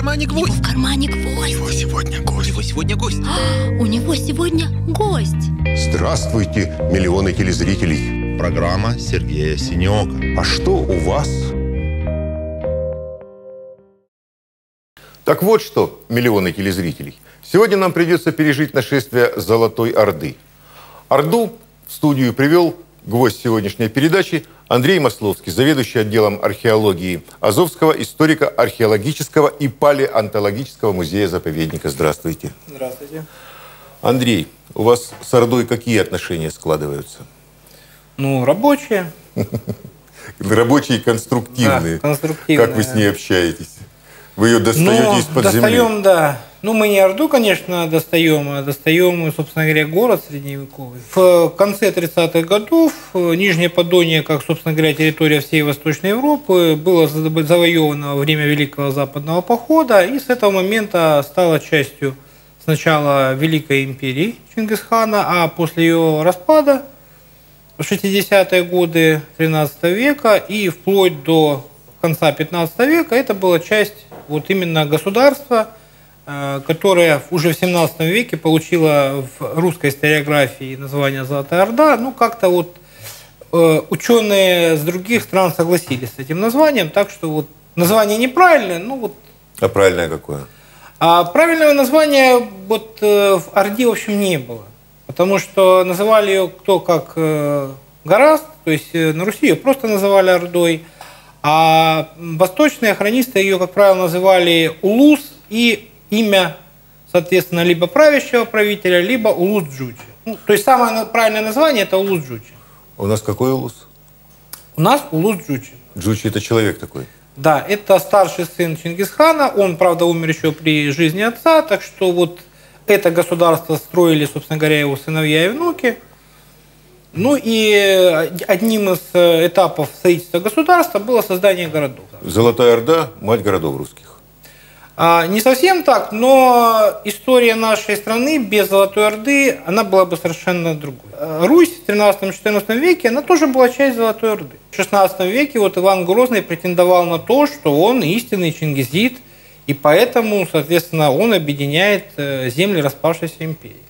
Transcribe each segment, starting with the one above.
кармане У него гвоздь. в кармане гвоздь. Его сегодня У гость. него сегодня гость. А, у него сегодня гость. Здравствуйте, миллионы телезрителей. Программа Сергея Синеока. А что у вас? Так вот что, миллионы телезрителей. Сегодня нам придется пережить нашествие Золотой Орды. Орду в студию привел гвоздь сегодняшней передачи Андрей Масловский, заведующий отделом археологии Азовского историко-археологического и палеонтологического музея-заповедника. Здравствуйте. Здравствуйте. Андрей, у вас с Ордой какие отношения складываются? Ну, рабочие. Рабочие и конструктивные. Да, конструктивные. Как вы с ней общаетесь? Вы ее достаете Ну, из-под достаем, земли? да. Ну, мы не Орду, конечно, достаем, а достаем, собственно говоря, город средневековый. В конце 30-х годов э, Нижнее Подонье, как, собственно говоря, территория всей Восточной Европы, было за- завоевано во время Великого Западного похода, и с этого момента стало частью сначала Великой империи Чингисхана, а после ее распада в 60-е годы 13 века и вплоть до конца 15 века это была часть вот именно государства, э, которое уже в 17 веке получило в русской историографии название Золотая Орда. Ну, как-то вот э, ученые с других стран согласились с этим названием, так что вот название неправильное, ну вот А правильное какое? а правильного названия вот э, в Орде, в общем, не было. Потому что называли ее кто как Гораст, то есть на Руси ее просто называли Ордой, а восточные хронисты ее, как правило, называли Улус и имя, соответственно, либо правящего правителя, либо Улус Джучи. Ну, то есть самое правильное название это Улус Джучи. У нас какой улус? У нас Улус Джучи. Джучи это человек такой. Да, это старший сын Чингисхана. Он, правда, умер еще при жизни отца, так что вот это государство строили, собственно говоря, его сыновья и внуки. Ну и э, одним из э, этапов строительства государства было создание городов. Золотая Орда – мать городов русских. А, Не совсем так, но история нашей страны без Золотой Орды, она была бы совершенно другой. Э, Русь в 13-14 веке, она тоже была часть Золотой Орды. В 16 веке вот Иван Грозный претендовал на то, что он истинный чингизит, и поэтому, соответственно, он объединяет э, земли распавшейся империи.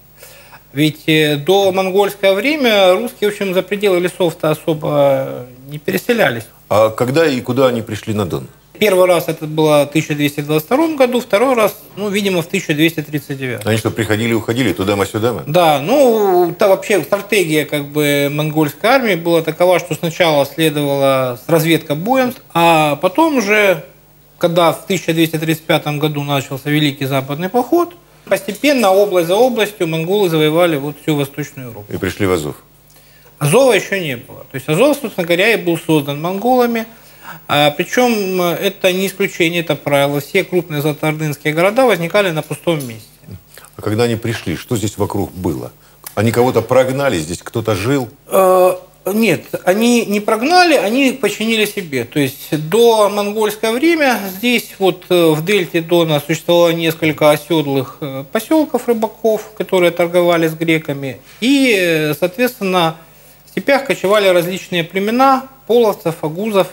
Ведь э, до монгольское время русские, в общем, за пределы лесов-то особо не переселялись. А когда и куда они пришли на Дон? Первый раз это было в 1222 году, второй раз, ну, видимо, в 1239. Они что, приходили и уходили туда-сюда? Да, ну, та вообще стратегия как бы монгольской армии была такова, что сначала следовала разведка боем, а потом уже, когда в 1235 году начался Великий Западный поход, постепенно область за областью монголы завоевали вот всю Восточную Европу. И пришли в Азов. Азова еще не было. То есть Азов, собственно говоря, и был создан монголами. А, причем э, это не исключение, это правило. Все крупные золотоордынские города возникали на пустом месте. А когда они пришли, что здесь вокруг было? Они кого-то прогнали, здесь кто-то жил? Э, Нет, они не прогнали, они починили себе. То есть до монгольское время здесь вот э, в дельте Дона существовало несколько оседлых поселков рыбаков, которые торговали с греками. И, соответственно, в степях кочевали различные племена, половцев, агузов.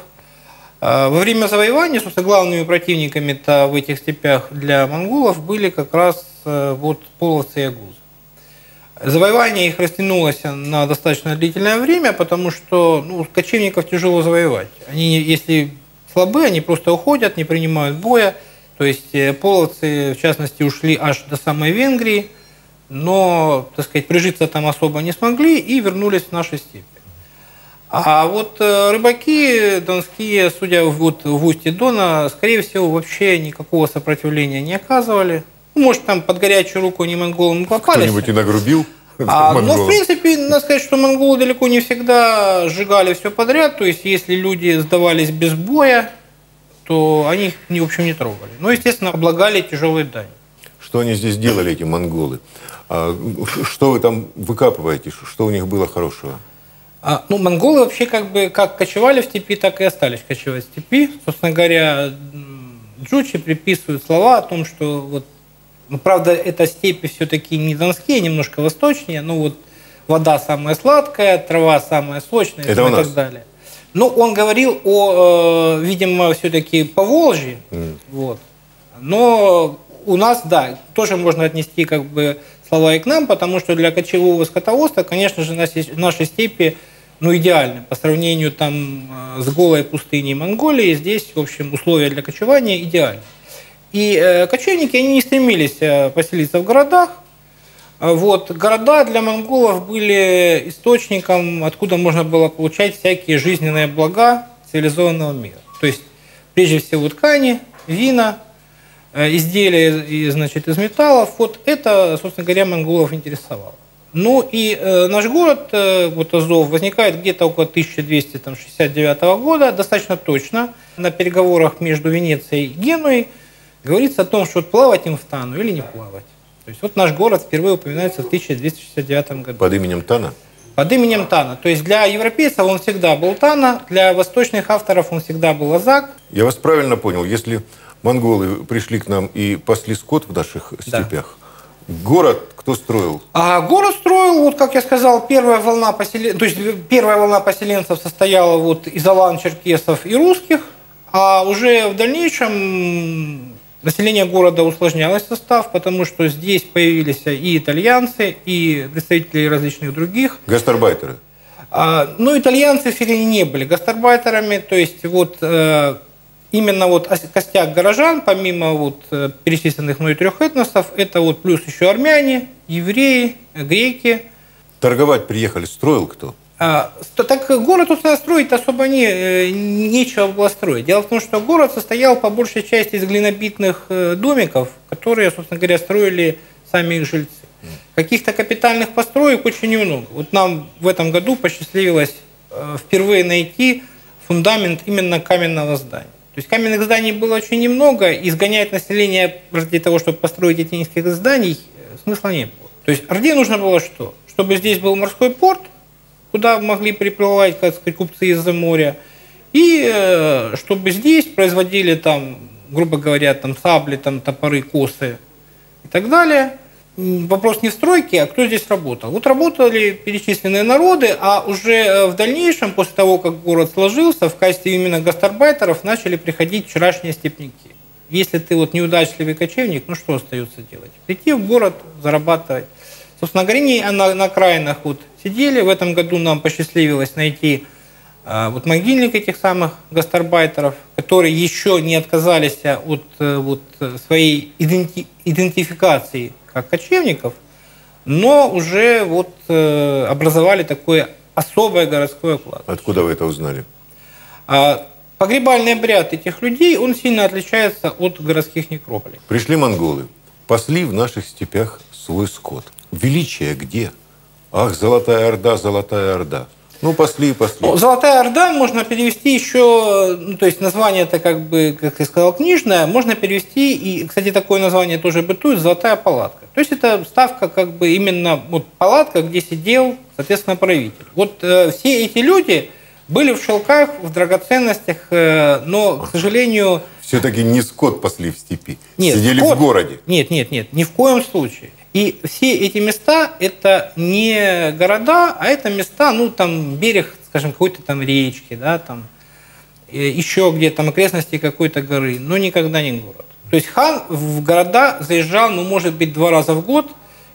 Э, Во время завоевания, собственно, главными противниками-то в этих степях для монголов были как раз э, вот половцы и агузы. Завоевание их растянулось на достаточно длительное время, потому что ну, кочевников тяжело завоевать. Они, если слабы, они просто уходят, не принимают боя. То есть э, половцы, в частности, ушли аж до самой Венгрии, но, так сказать, прижиться там особо не смогли и вернулись в наши степи. А вот э, рыбаки донские, судя вот в устье Дона, скорее всего, вообще никакого сопротивления не оказывали. Ну, Может, там под горячую руку не монголам попались. Кто-нибудь и нагрубил? А, ну, в принципе, надо сказать, что монголы далеко не всегда сжигали все подряд. То есть, если люди сдавались без боя, то они их, не- в общем, не трогали. Но, естественно, облагали тяжелой дань. Что они здесь делали, эти монголы? А, что вы там выкапываете? Что у них было хорошего? А, ну, монголы вообще как бы как кочевали в степи, так и остались кочевать в степи. Собственно говоря, Джучи приписывают слова о том, что вот, ну, правда, это степи все-таки не донские, немножко восточнее, но вот вода самая сладкая, трава самая сочная Это и у нас. так далее. Но он говорил о, э, видимо, все-таки Поволжье, вот, Но у нас, да, тоже можно отнести как бы слова и к нам, потому что для кочевого скотоводства, конечно же, наши степи ну, идеальны по сравнению там э, с голой пустыней Монголии. Здесь, в общем, условия для кочевания идеальны. И э, кочевники, они не стремились э, поселиться в городах. Вот. Города для монголов были источником, откуда можно было получать всякие жизненные блага цивилизованного мира. То есть, прежде всего, ткани, вина, Э, изделия значит, из металлов, вот это, собственно говоря, монголов интересовало. Ну и э, наш город, э, вот Азов, возникает где-то около 1269 года, достаточно точно. На переговорах между Венецией и Генуей говорится о том, что вот плавать им в Тану или не плавать. То есть вот наш город впервые упоминается в 1269 году. Под именем Тана? Под именем Тана. То есть для европейцев он всегда был Тана, для восточных авторов он всегда был Азак. Я вас правильно понял, если монголы пришли к нам и пасли скот в наших степях. Город кто строил? А город строил, вот как я сказал, первая волна поселенцев, то есть первая волна поселенцев состояла вот из алан, черкесов и русских, а уже в дальнейшем население города усложнялось состав, потому что здесь появились и итальянцы, и представители различных других. Гастарбайтеры? А, ну, итальянцы все не были гастарбайтерами, то есть вот э, именно вот костяк горожан, помимо вот э, перечисленных мной трех этносов, это вот плюс еще армяне, евреи, греки. Торговать приехали, строил кто? А, так город тут строить особо не, э, нечего было строить. Дело в том, что город состоял по большей части из глинобитных э, домиков, которые, собственно говоря, строили сами их жильцы. Каких-то капитальных построек очень немного. Вот нам в этом году посчастливилось впервые найти фундамент именно каменного здания. То есть каменных зданий было очень немного, и сгонять население для того, чтобы построить эти несколько зданий, смысла не было. То есть Орде нужно было что? Чтобы здесь был морской порт, куда могли приплывать, как сказать, купцы из-за моря, и э, чтобы здесь производили там, грубо говоря, там сабли, там топоры, косы и так далее – вопрос не в стройке, а кто здесь работал. Вот работали перечисленные народы, а уже э, в дальнейшем, после того, как город сложился, в качестве именно гастарбайтеров начали приходить вчерашние степники. Если ты вот неудачливый кочевник, ну что остается делать? Прийти в город, зарабатывать. Собственно говоря, они на, на окраинах вот сидели. В этом году нам посчастливилось найти а, вот могильник этих самых гастарбайтеров, которые еще не отказались от э, вот, своей иденти, идентификации как кочевников, но уже вот э, образовали такое особое городское кладбище. Откуда вы это узнали? А, погребальный обряд этих людей, он сильно отличается от городских некрополей. Пришли монголы, пасли в наших степях свой скот. Величие где? Ах, Золотая Орда, Золотая Орда. Ну, пасли и пасли. Ну, Золотая Орда можно перевести еще, ну, то есть название это как бы, как я сказал, книжное, можно перевести, и, кстати, такое название тоже бытует, Золотая палатка. То есть это ставка как бы именно вот палатка, где сидел, соответственно, правитель. Вот э, все эти люди были в шелках, в драгоценностях, э, но, к сожалению... Все-таки не скот пасли в степи, нет, сидели скот, в городе. Нет, нет, нет, ни в коем случае. И все эти места – это не города, а это места, ну, там, берег, скажем, какой-то там речки, да, там, еще где-то там окрестности какой-то горы, но никогда не город. То есть хан в города заезжал, ну, может быть, два раза в год,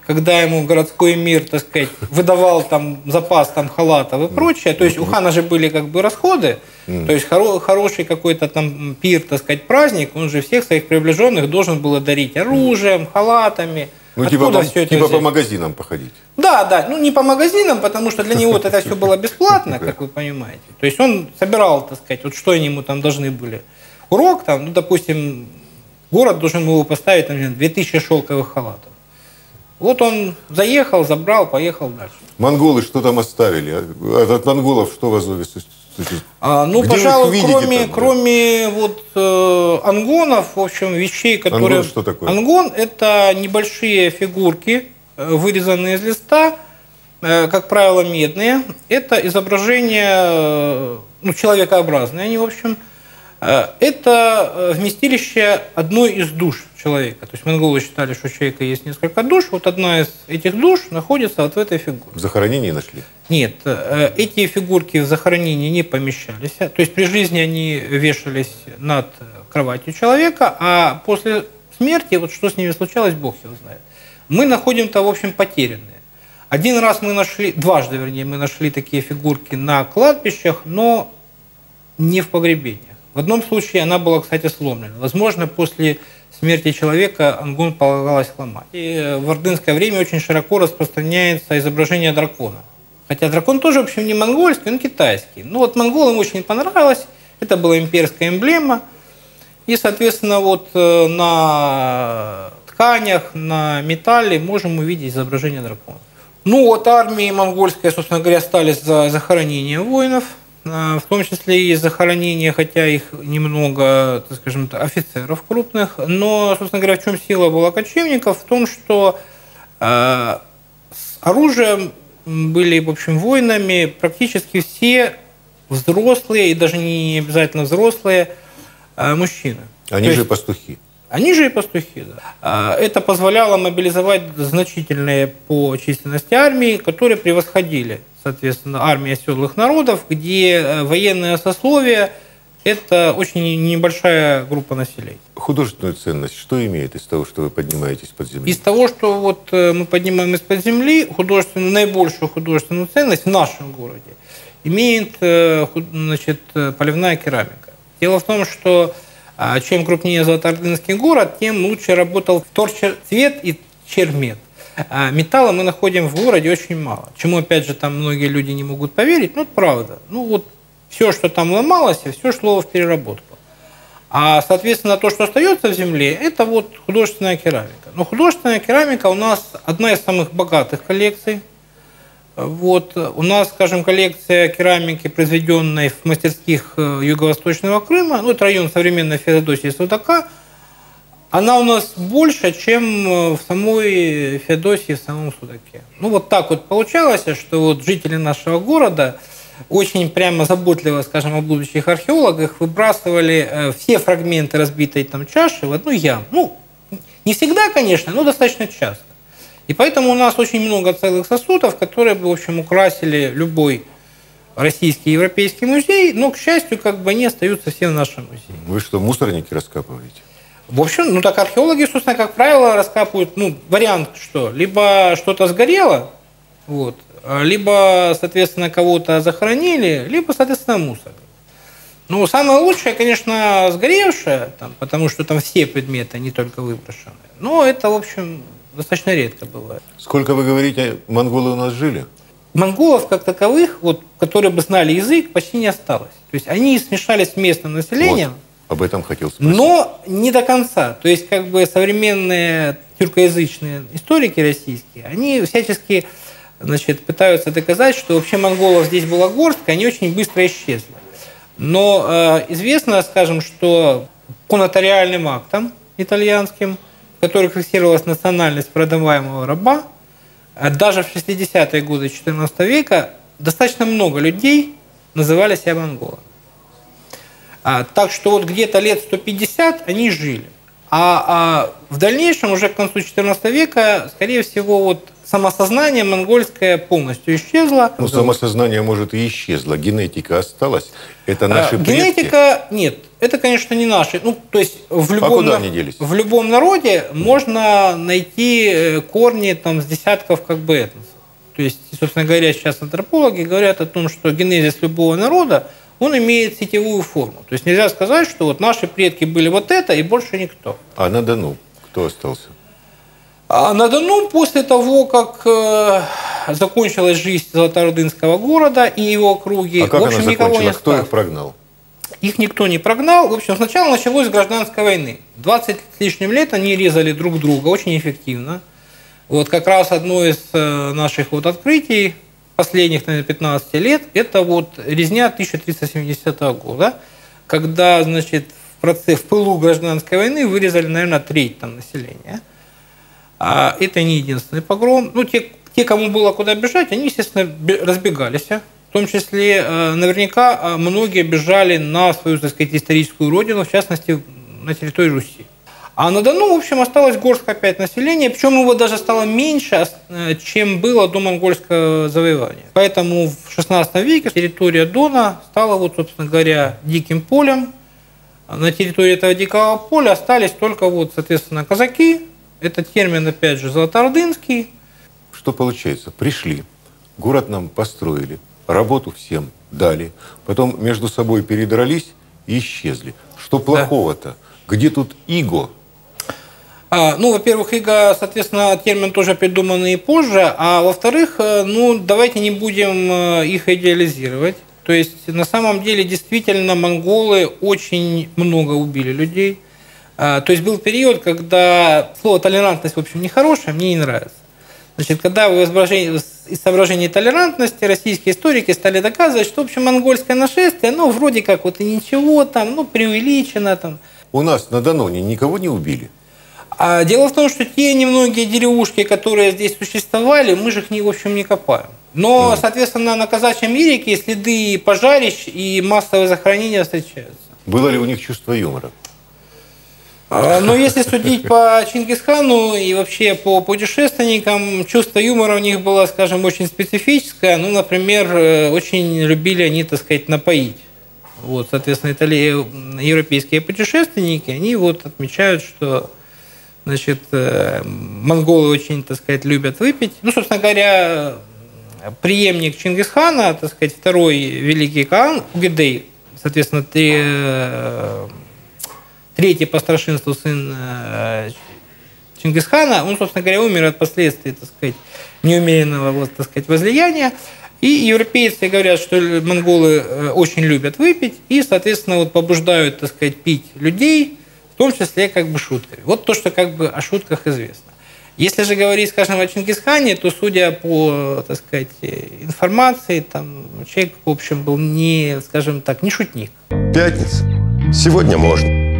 когда ему городской мир, так сказать, выдавал там запас там халатов и прочее. То есть у хана же были как бы расходы, то есть хоро- хороший какой-то там пир, так сказать, праздник, он же всех своих приближенных должен был дарить оружием, халатами – ну, типа, по, типа по магазинам походить. Да, да. Ну, не по магазинам, потому что для него это все было бесплатно, как вы понимаете. То есть он собирал, так сказать, вот что они ему там должны были. Урок там, ну, допустим, город должен был поставить, там, 2000 шелковых халатов. Вот он заехал, забрал, поехал дальше. Монголы что там оставили? А от монголов что в Азове а, ну, Где пожалуй, кроме, там, кроме вот э, ангонов, в общем, вещей, которые... Ангон что такое? Ангон – это небольшие фигурки, э, вырезанные из листа, э, как правило, медные. Это изображения, э, ну, человекообразные они, в общем, Э, это э, вместилище одной из душ человека. То есть монголы считали, что у человека есть несколько душ. Вот одна из этих душ находится вот в этой фигуре. В захоронении нашли? Нет, э, эти фигурки в захоронении не помещались. То есть при жизни они вешались над кроватью человека, а после смерти, вот что с ними случалось, Бог его знает. Мы находим-то, в общем, потерянные. Один раз мы нашли, дважды, вернее, мы нашли такие фигурки на кладбищах, но не в погребении. В одном случае она была, кстати, сломлена. Возможно, после смерти человека ангон полагалось ломать. И в ордынское время очень широко распространяется изображение дракона. Хотя дракон тоже, в общем, не монгольский, он китайский. Ну вот монголам очень понравилось, это была имперская эмблема. И, соответственно, вот э, на тканях, на металле можем увидеть изображение дракона. Ну вот армии монгольской, собственно говоря, стали за захоронение воинов – в том числе и захоронения, хотя их немного, так скажем, офицеров крупных. Но, собственно говоря, в чем сила была кочевников? В том, что э, с оружием были, в общем, воинами практически все взрослые, и даже не обязательно взрослые, э, мужчины. Они То же есть, пастухи. Они же и пастухи, да. Это позволяло мобилизовать значительные по численности армии, которые превосходили соответственно, армия оседлых народов, где э, военное сословие – это очень небольшая группа населения. Художественную ценность что имеет из того, что вы поднимаете из-под земли? Из того, что вот э, мы поднимаем из-под земли, художественную, наибольшую художественную ценность в нашем городе имеет э, значит, поливная керамика. Дело в том, что а, чем крупнее Золотоордынский город, тем лучше работал торчер-цвет и чермет. А металла мы находим в городе очень мало. Чему, опять же, там многие люди не могут поверить, ну, правда. Ну, вот все, что там ломалось, все шло в переработку. А, соответственно, то, что остается в земле, это вот художественная керамика. Но художественная керамика у нас одна из самых богатых коллекций. Вот. У нас, скажем, коллекция керамики, произведенной в мастерских э, Юго-Восточного Крыма, ну, это район современной Феодосии Судака – она у нас больше, чем э, в самой Феодосии, в самом Судаке. Ну, вот так вот получалось, что вот жители нашего города очень прямо заботливо, скажем, о будущих археологах выбрасывали э, все фрагменты разбитой там чаши в одну яму. Ну, не всегда, конечно, но достаточно часто. И поэтому у нас очень много целых сосудов, которые бы, в общем, украсили любой российский и европейский музей, но, к счастью, как бы они остаются все в нашем музее. Вы что, мусорники раскапываете? В общем, ну так археологи, собственно, как правило, раскапывают, ну, вариант что? Либо что-то сгорело, вот, либо, соответственно, кого-то захоронили, либо, соответственно, мусор. Ну, самое лучшее, конечно, сгоревшее, там, потому что там все предметы, не только выброшенные. Но это, в общем, достаточно редко бывает. Сколько, вы говорите, монголы у нас жили? Монголов, как таковых, вот, которые бы знали язык, почти не осталось. То есть они смешались с местным населением. Вот. Об этом хотел спросить. Но не до конца. То есть, как бы современные тюркоязычные историки российские, они всячески значит, пытаются доказать, что вообще монголов здесь была горстка, они очень быстро исчезли. Но э, известно, скажем, что по нотариальным актам итальянским, в которых фиксировалась национальность продаваемого раба, э, даже в 60-е годы XIV века достаточно много людей называли себя монголами. А, так что вот где-то лет 150 они жили. А, а в дальнейшем, уже к концу XIV века, скорее всего, вот самосознание монгольское полностью исчезло. Ну, самосознание, может, и исчезло. Генетика осталась. Это наши а, предки. Генетика, нет. Это, конечно, не наши. Ну, то есть в любом, а куда они делись? в любом народе можно найти э, корни там, с десятков как бы этносов. То есть, собственно говоря, сейчас антропологи говорят о том, что генезис любого народа – он имеет сетевую форму. То есть нельзя сказать, что вот наши предки были вот это и больше никто. А на Дону кто остался? А на Дону после того, как э, закончилась жизнь Золотоордынского города и его округи, а как в общем, она никого не Кто их прогнал? Их никто не прогнал. В общем, сначала началось гражданской войны. 20 с лишним лет они резали друг друга очень эффективно. Вот как раз одно из э, наших вот открытий последних, наверное, 15 лет, это вот резня 1370 года, когда, значит, в процессе, в пылу гражданской войны вырезали, наверное, треть там населения. А это не единственный погром. Ну, те, те, кому было куда бежать, они, естественно, разбегались. В том числе, э, наверняка, э, многие бежали на свою, так сказать, историческую родину, в частности, на территорию Руси. А на Дону, в общем, осталось горстка опять населения, причем его даже стало меньше, э, чем было до монгольского завоевания. Поэтому в XVI веке территория Дона стала, вот, собственно говоря, диким полем. На территории этого дикого поля остались только, вот, соответственно, казаки. Это термин, опять же, золотоордынский. Что получается? Пришли, город нам построили, работу всем дали, потом между собой передрались и исчезли. Что плохого-то? Где тут иго? А, ну, во-первых, иго, соответственно, термин тоже придуманный позже, а во-вторых, э, ну, давайте не будем э, их идеализировать. То есть, на самом деле, действительно, монголы очень много убили людей. А, то есть, был период, когда слово толерантность, в общем, нехорошее, мне не нравится. Значит, когда в из соображений толерантности российские историки стали доказывать, что, в общем, монгольское нашествие, ну, вроде как вот и ничего там, ну, преувеличено там. У нас на Дононе никого не убили? А дело в том, что те немногие деревушки, которые здесь существовали, мы же их, в общем, не копаем. Но, соответственно, на казачьем Ирике следы пожарищ и массовые захоронения встречаются. Было ли у них чувство юмора? А, но если судить по Чингисхану и вообще по путешественникам, чувство юмора у них было, скажем, очень специфическое. Ну, например, э, очень любили они, так сказать, напоить. Вот, соответственно, итали... европейские путешественники, они вот отмечают, что Значит, э, монголы очень, так сказать, любят выпить. Ну, собственно говоря, преемник Чингисхана, так сказать, второй великий Каан, Угидей, соответственно, три, э, третий по старшинству сын э, Чингисхана, он, собственно говоря, умер от последствий, так сказать, неумеренного, вот, так сказать, возлияния. И европейцы говорят, что монголы очень любят выпить, и, соответственно, вот побуждают, так сказать, пить людей, в том числе как бы шутками. Вот то, что как бы о шутках известно. Если же говорить, скажем, о Чингисхане, то, судя по, так сказать, информации, там человек, в общем, был не, скажем так, не шутник. Пятница. Сегодня можно.